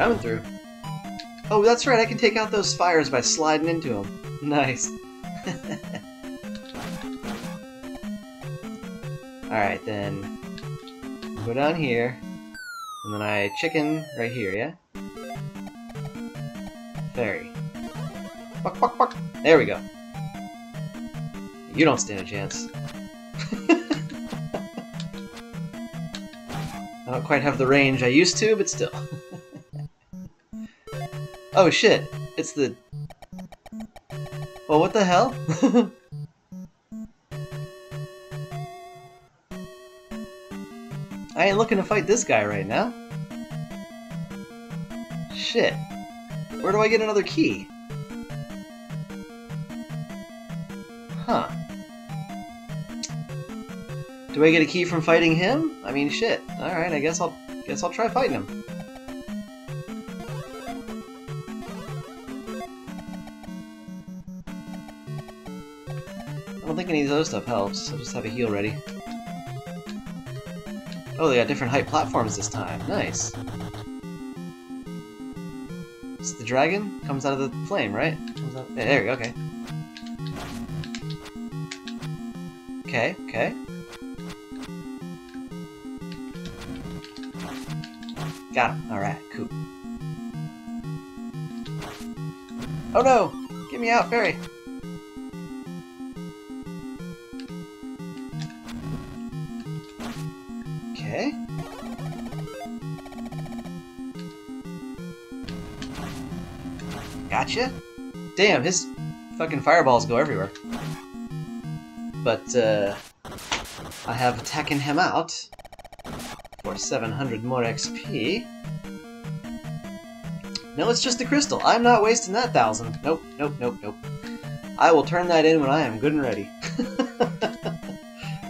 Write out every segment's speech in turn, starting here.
Coming through. Oh, that's right, I can take out those fires by sliding into them. Nice. Alright, then go down here, and then I chicken right here, yeah? Fairy. Buck, buck, buck. There we go. You don't stand a chance. I don't quite have the range I used to, but still. oh shit, it's the... Well, what the hell? I ain't looking to fight this guy right now. Shit. Where do I get another key? Huh. Do I get a key from fighting him? I mean, shit. Alright, I guess I'll guess I'll try fighting him. Don't think any of those stuff helps. I'll just have a heal ready. Oh, they got different height platforms this time. Nice. It's the dragon? Comes out of the flame, right? Out... Yeah, there we go, okay. Okay, okay. Got him. Alright, cool. Oh no! Get me out, fairy! Okay. Gotcha. Damn, his fucking fireballs go everywhere. But, uh, I have taken him out for 700 more XP. No, it's just a crystal. I'm not wasting that thousand. Nope, nope, nope, nope. I will turn that in when I am good and ready.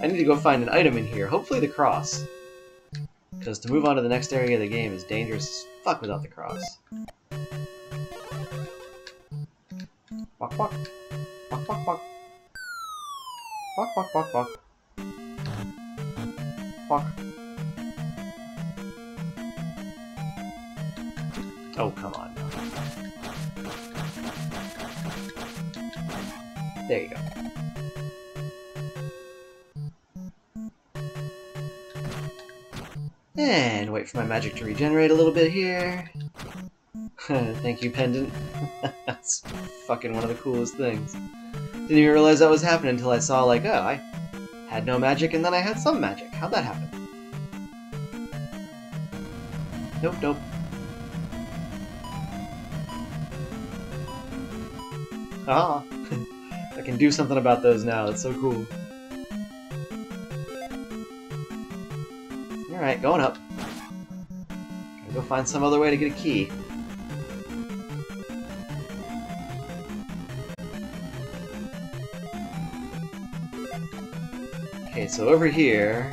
I need to go find an item in here. Hopefully the cross. Because to move on to the next area of the game is dangerous as fuck without the cross. Walk, walk. Walk, walk, walk. Walk, walk, walk, walk. Walk. Oh, come on. There you go. And wait for my magic to regenerate a little bit here. Thank you, Pendant. That's fucking one of the coolest things. Didn't even realize that was happening until I saw, like, oh, I had no magic and then I had some magic. How'd that happen? Nope, nope. Ah, I can do something about those now. That's so cool. Alright, going up. Gotta go find some other way to get a key. Okay, so over here...